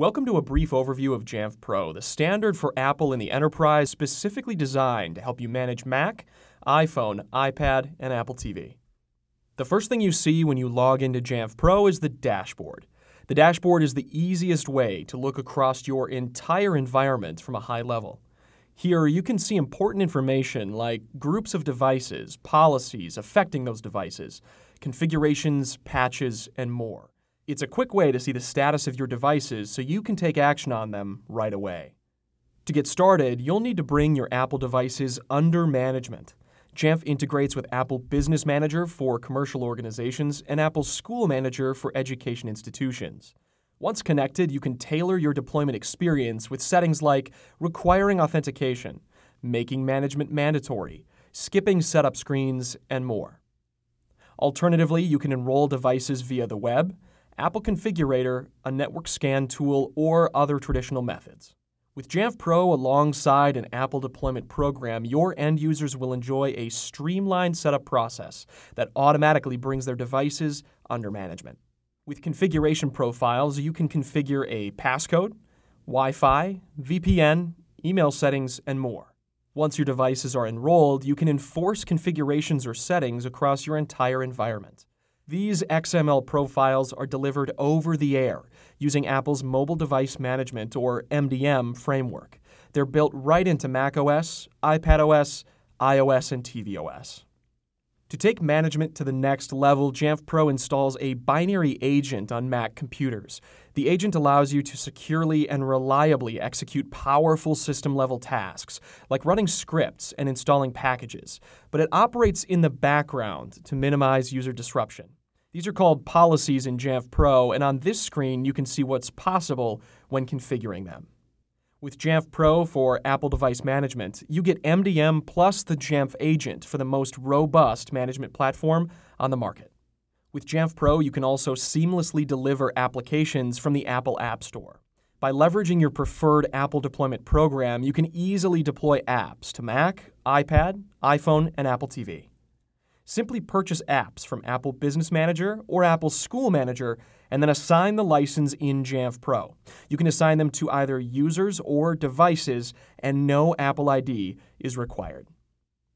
Welcome to a brief overview of Jamf Pro, the standard for Apple in the enterprise specifically designed to help you manage Mac, iPhone, iPad, and Apple TV. The first thing you see when you log into Jamf Pro is the dashboard. The dashboard is the easiest way to look across your entire environment from a high level. Here, you can see important information like groups of devices, policies affecting those devices, configurations, patches, and more. It's a quick way to see the status of your devices so you can take action on them right away. To get started, you'll need to bring your Apple devices under management. Jamf integrates with Apple Business Manager for commercial organizations and Apple School Manager for education institutions. Once connected, you can tailor your deployment experience with settings like requiring authentication, making management mandatory, skipping setup screens, and more. Alternatively, you can enroll devices via the web, Apple Configurator, a network scan tool, or other traditional methods. With Jamf Pro alongside an Apple deployment program, your end users will enjoy a streamlined setup process that automatically brings their devices under management. With configuration profiles, you can configure a passcode, Wi Fi, VPN, email settings, and more. Once your devices are enrolled, you can enforce configurations or settings across your entire environment. These XML profiles are delivered over the air using Apple's Mobile Device Management or MDM framework. They're built right into macOS, iPadOS, iOS, and tvOS. To take management to the next level, Jamf Pro installs a binary agent on Mac computers. The agent allows you to securely and reliably execute powerful system level tasks, like running scripts and installing packages, but it operates in the background to minimize user disruption. These are called policies in Jamf Pro, and on this screen you can see what's possible when configuring them. With Jamf Pro for Apple device management, you get MDM plus the Jamf agent for the most robust management platform on the market. With Jamf Pro, you can also seamlessly deliver applications from the Apple App Store. By leveraging your preferred Apple deployment program, you can easily deploy apps to Mac, iPad, iPhone, and Apple TV. Simply purchase apps from Apple Business Manager or Apple School Manager and then assign the license in Jamf Pro. You can assign them to either users or devices, and no Apple ID is required.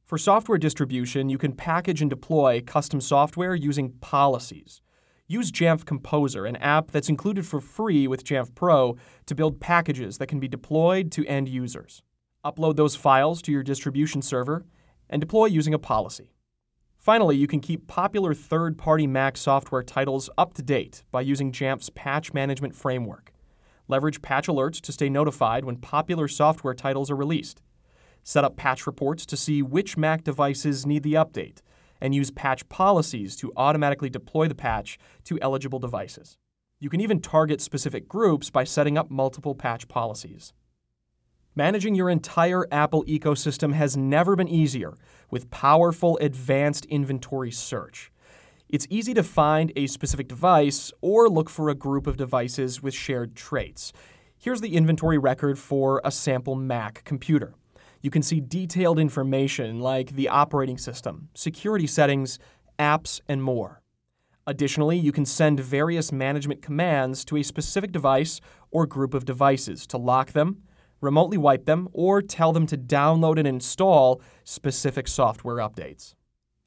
For software distribution, you can package and deploy custom software using policies. Use Jamf Composer, an app that's included for free with Jamf Pro, to build packages that can be deployed to end users. Upload those files to your distribution server and deploy using a policy. Finally, you can keep popular third party Mac software titles up to date by using Jamf's patch management framework. Leverage patch alerts to stay notified when popular software titles are released. Set up patch reports to see which Mac devices need the update, and use patch policies to automatically deploy the patch to eligible devices. You can even target specific groups by setting up multiple patch policies. Managing your entire Apple ecosystem has never been easier with powerful advanced inventory search. It's easy to find a specific device or look for a group of devices with shared traits. Here's the inventory record for a sample Mac computer. You can see detailed information like the operating system, security settings, apps, and more. Additionally, you can send various management commands to a specific device or group of devices to lock them, remotely wipe them, or tell them to download and install specific software updates.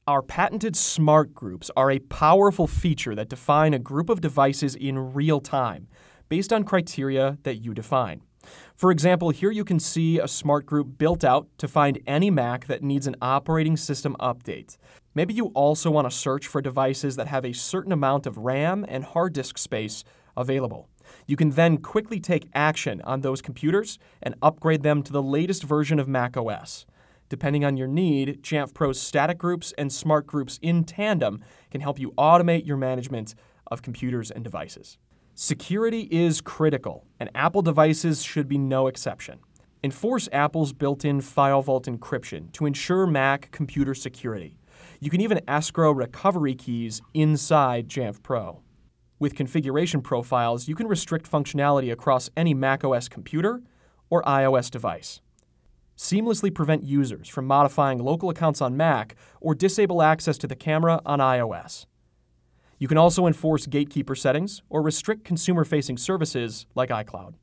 Our patented smart groups are a powerful feature that define a group of devices in real time based on criteria that you define. For example, here you can see a smart group built out to find any Mac that needs an operating system update. Maybe you also want to search for devices that have a certain amount of RAM and hard disk space available. You can then quickly take action on those computers and upgrade them to the latest version of macOS. Depending on your need, Jamf Pro's static groups and smart groups in tandem can help you automate your management of computers and devices. Security is critical, and Apple devices should be no exception. Enforce Apple's built in File Vault encryption to ensure Mac computer security. You can even escrow recovery keys inside Jamf Pro. With configuration profiles, you can restrict functionality across any macOS computer or iOS device. Seamlessly prevent users from modifying local accounts on Mac or disable access to the camera on iOS. You can also enforce gatekeeper settings or restrict consumer facing services like iCloud.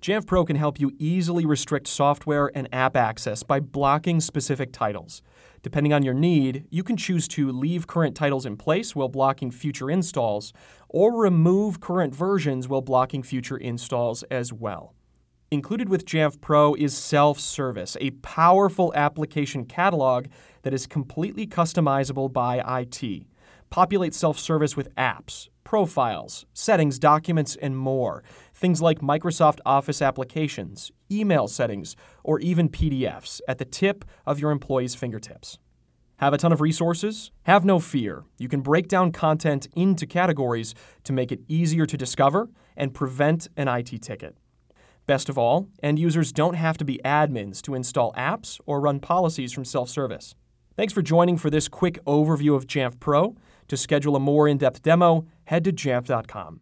Jamf Pro can help you easily restrict software and app access by blocking specific titles. Depending on your need, you can choose to leave current titles in place while blocking future installs, or remove current versions while blocking future installs as well. Included with Jamf Pro is Self Service, a powerful application catalog that is completely customizable by IT. Populate self service with apps, profiles, settings, documents, and more. Things like Microsoft Office applications, email settings, or even PDFs at the tip of your employees' fingertips. Have a ton of resources? Have no fear. You can break down content into categories to make it easier to discover and prevent an IT ticket. Best of all, end users don't have to be admins to install apps or run policies from self service. Thanks for joining for this quick overview of Jamf Pro. To schedule a more in depth demo, head to jamf.com.